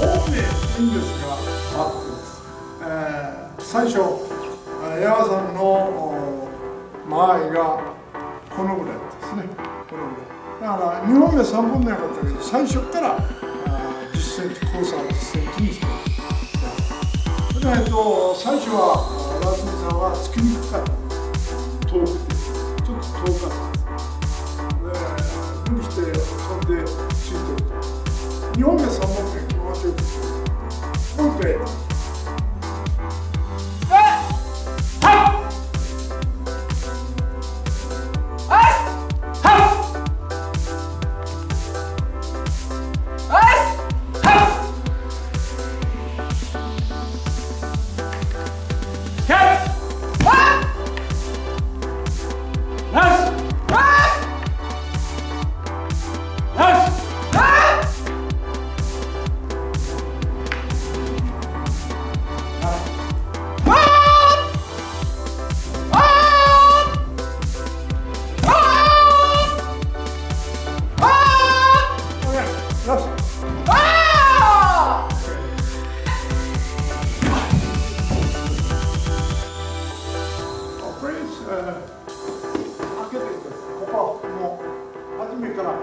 大きい人物があってです、えー、最初八幡さんの間合いがこのぐらいですねこのぐらいだから2本目3本目なかったけど最初から1 0ンチ交差1 0ンチにしてそれで、えっ、最初はラスミさんはつきにくかったん遠くてちょっと遠かったで無理してそんでついてる2本目3本も初めから